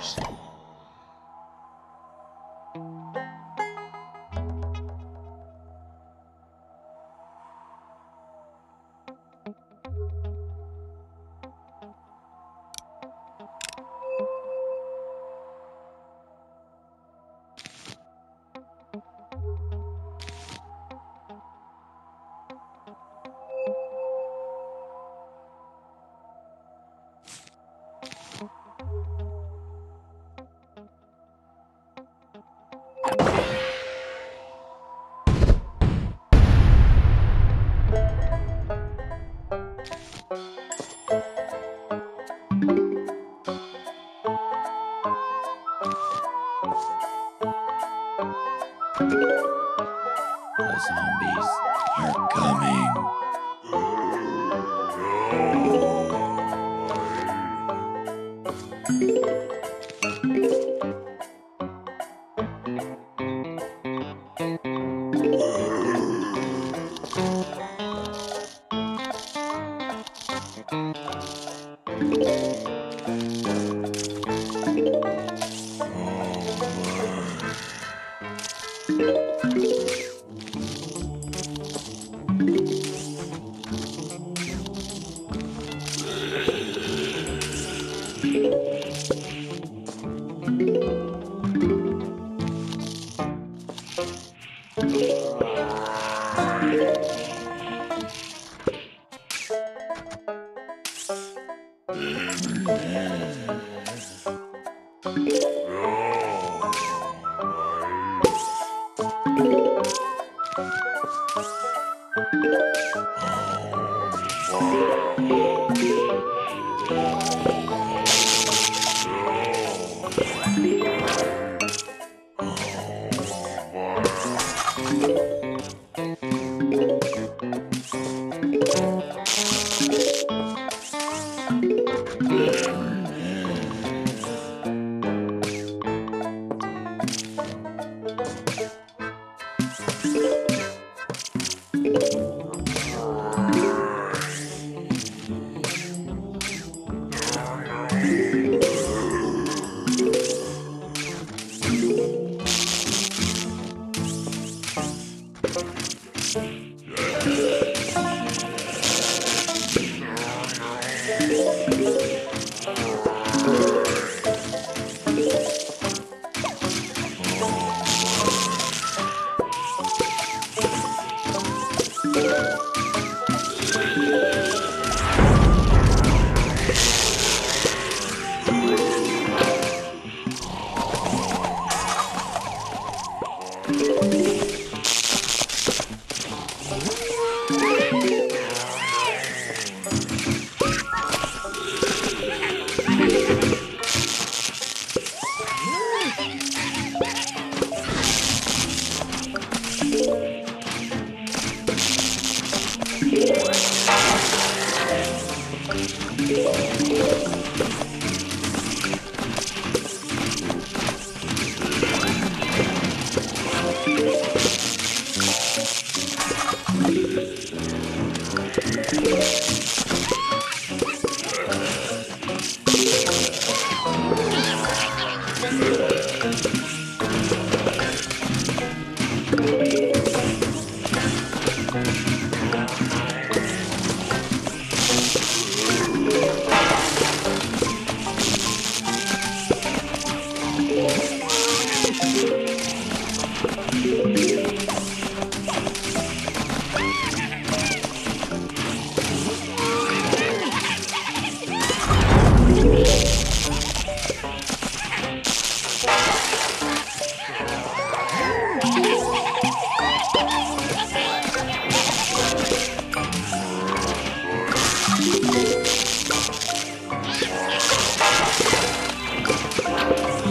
Stop. The zombies are coming. Oh, my. Oh,